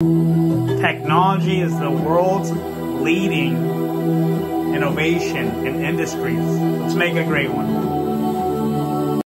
Technology is the world's leading innovation in industries. Let's make a great one.